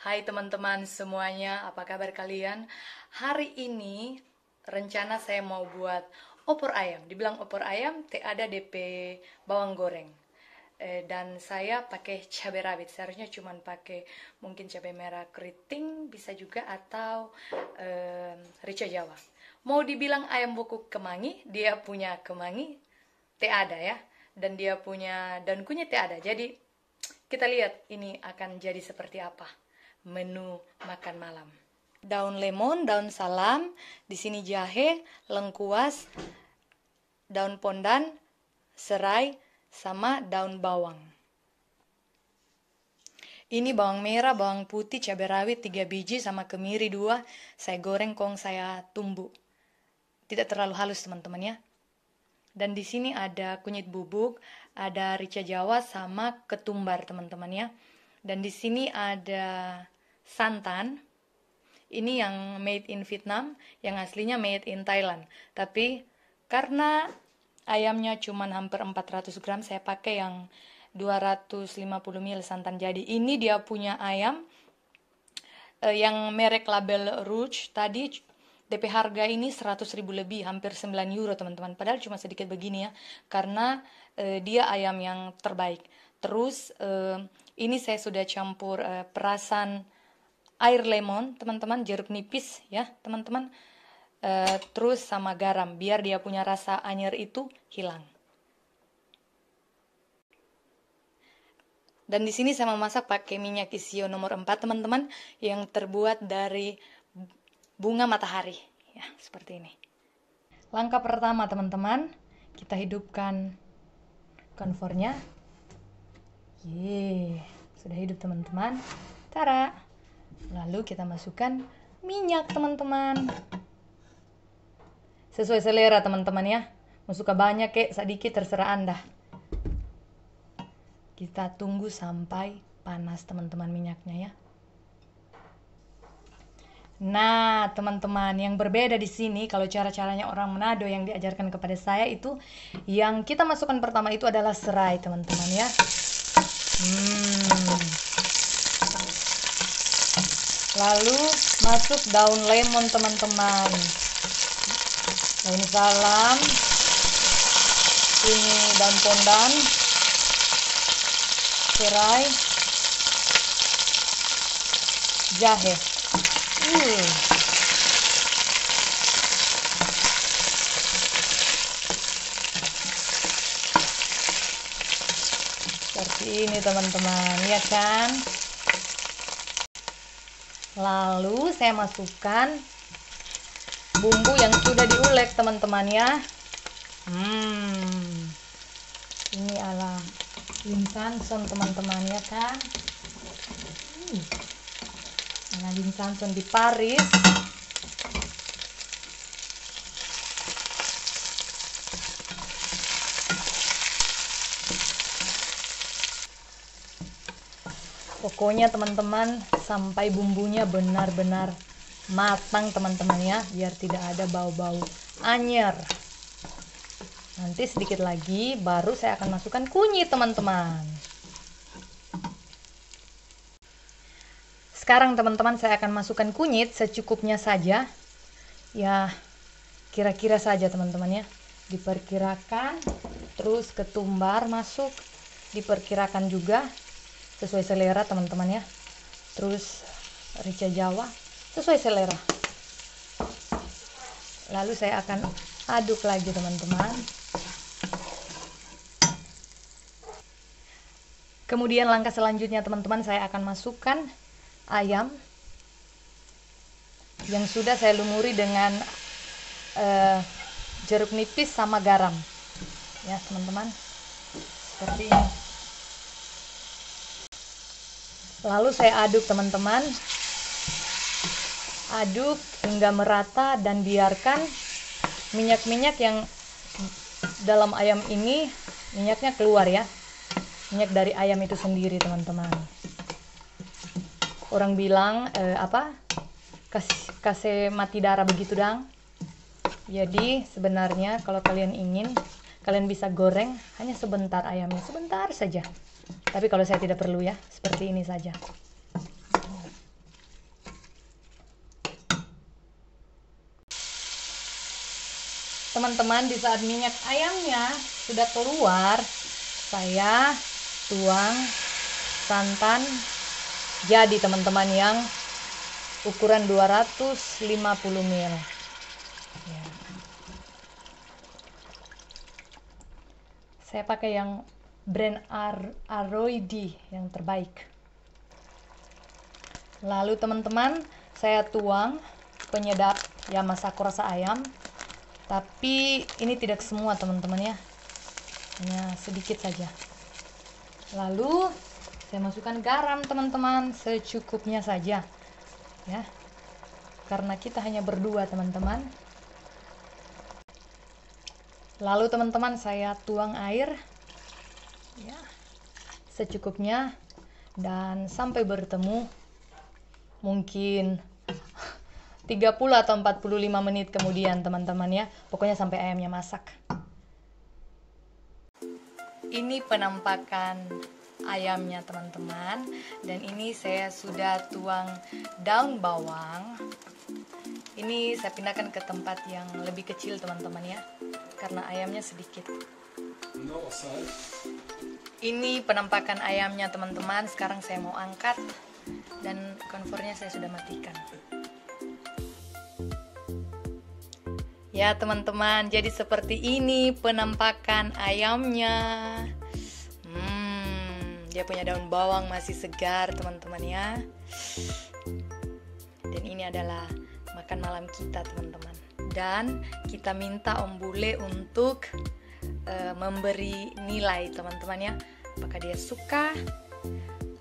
Hai teman-teman semuanya, apa kabar kalian? Hari ini rencana saya mau buat opor ayam. Dibilang opor ayam, ada DP bawang goreng. Eh, dan saya pakai cabai rawit. Seharusnya cuma pakai mungkin cabai merah keriting bisa juga atau eh, rica jawa. Mau dibilang ayam buku kemangi, dia punya kemangi, teh ada ya. Dan dia punya daun kunyit teh ada. Jadi kita lihat ini akan jadi seperti apa menu makan malam. Daun lemon, daun salam, di sini jahe, lengkuas, daun pondan, serai, sama daun bawang. Ini bawang merah, bawang putih, cabai rawit 3 biji sama kemiri 2. Saya goreng kong saya tumbuk. Tidak terlalu halus teman-teman ya. Dan di sini ada kunyit bubuk, ada rica jawa sama ketumbar teman-teman ya. Dan di sini ada santan. Ini yang made in Vietnam, yang aslinya made in Thailand. Tapi karena ayamnya cuma hampir 400 gram, saya pakai yang 250 ml santan. Jadi ini dia punya ayam eh, yang merek label Rouge tadi DP harga ini 100 ribu lebih, hampir 9 euro teman-teman. Padahal cuma sedikit begini ya, karena eh, dia ayam yang terbaik. Terus eh, ini saya sudah campur eh, perasan air lemon, teman-teman, jeruk nipis ya, teman-teman. Uh, terus sama garam, biar dia punya rasa anyer itu hilang. Dan di sini saya memasak pakai minyak isio nomor 4, teman-teman, yang terbuat dari bunga matahari. Ya, seperti ini. Langkah pertama, teman-teman, kita hidupkan konfornya. Yeay, sudah hidup, teman-teman. Tara! Lalu kita masukkan minyak teman-teman. Sesuai selera teman-teman ya. Mau suka banyak kek sedikit terserah Anda. Kita tunggu sampai panas teman-teman minyaknya ya. Nah, teman-teman, yang berbeda di sini kalau cara-caranya orang Manado yang diajarkan kepada saya itu yang kita masukkan pertama itu adalah serai, teman-teman ya. Hmm. Lalu masuk daun lemon teman-teman. Daun salam. Ini daun pondan. Serai. Jahe. Uh. Seperti ini teman-teman, ya kan? Lalu saya masukkan bumbu yang sudah diulek teman-teman ya. Hmm. Ini ala linsanson teman-teman ya kan. Hmm. Linsanson di Paris. Pokoknya teman-teman sampai bumbunya benar-benar matang teman-teman ya biar tidak ada bau-bau anyer. Nanti sedikit lagi baru saya akan masukkan kunyit teman-teman. Sekarang teman-teman saya akan masukkan kunyit secukupnya saja. Ya kira-kira saja teman-teman ya. Diperkirakan terus ketumbar masuk diperkirakan juga sesuai selera teman-teman ya. Terus rica jawa sesuai selera. Lalu saya akan aduk lagi teman-teman. Kemudian langkah selanjutnya teman-teman saya akan masukkan ayam yang sudah saya lumuri dengan uh, jeruk nipis sama garam. Ya teman-teman. Seperti ini Lalu saya aduk teman-teman. Aduk hingga merata dan biarkan minyak-minyak yang dalam ayam ini minyaknya keluar ya. Minyak dari ayam itu sendiri teman-teman. Orang bilang eh, apa? Kasih, kasih mati darah begitu dang. Jadi sebenarnya kalau kalian ingin kalian bisa goreng hanya sebentar ayamnya, sebentar saja. Tapi kalau saya tidak perlu ya, seperti ini saja. Teman-teman, di saat minyak ayamnya sudah keluar, saya tuang santan jadi teman-teman yang ukuran 250 ml. Ya. Saya pakai yang brand Ar Aroidi yang terbaik. Lalu teman-teman saya tuang penyedap ya masako rasa ayam tapi ini tidak semua teman-teman ya. Hanya sedikit saja. Lalu saya masukkan garam teman-teman secukupnya saja ya. Karena kita hanya berdua teman-teman. Lalu teman-teman saya tuang air secukupnya dan sampai bertemu mungkin 30 atau 45 menit kemudian teman-teman ya. Pokoknya sampai ayamnya masak. Ini penampakan ayamnya teman-teman dan ini saya sudah tuang daun bawang. Ini saya pindahkan ke tempat yang lebih kecil teman-teman ya. Karena ayamnya sedikit. Ini penampakan ayamnya teman-teman. Sekarang saya mau angkat dan konfornya saya sudah matikan. Ya teman-teman, jadi seperti ini penampakan ayamnya. Hmm, dia punya daun bawang masih segar teman-teman ya. Dan ini adalah makan malam kita teman-teman. Dan kita minta Om Bule untuk uh, memberi nilai teman-teman ya. Apakah dia suka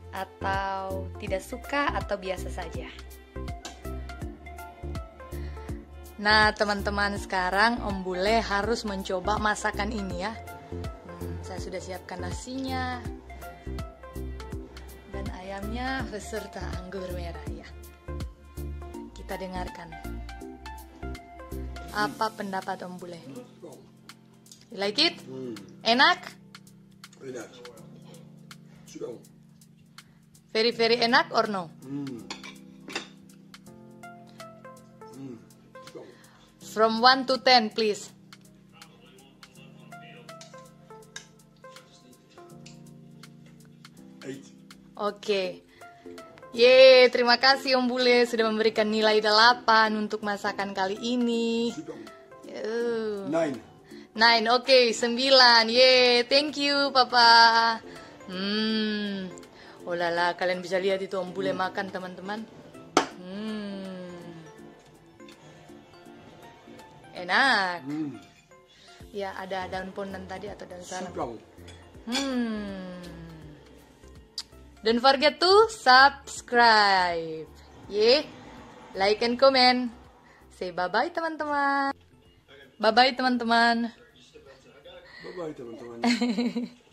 atau tidak suka atau biasa saja. Nah, teman-teman, sekarang Om Bule harus mencoba masakan ini ya. Hmm, saya sudah siapkan nasinya dan ayamnya beserta anggur merah ya. Kita dengarkan. Apa pendapat Om Bule? You like it? Hmm. Enak? Enak. Sudah. Very very enak or no? Sudah. From 1 to 10, please. Eight. Oke. Ye, terima kasih Om Bule sudah memberikan nilai 8 untuk masakan kali ini. Nine. Nine, oke, sembilan. Ye, thank you, Papa. Hmm. Oh lala, kalian bisa lihat itu Om Bule makan, teman-teman. Hmm. Enak. Hmm. Ya, ada daun pondan tadi atau daun salam. Hmm. Don't forget to subscribe. Yeah. Like and comment. Say bye-bye teman-teman. Bye-bye teman-teman. バイトのために。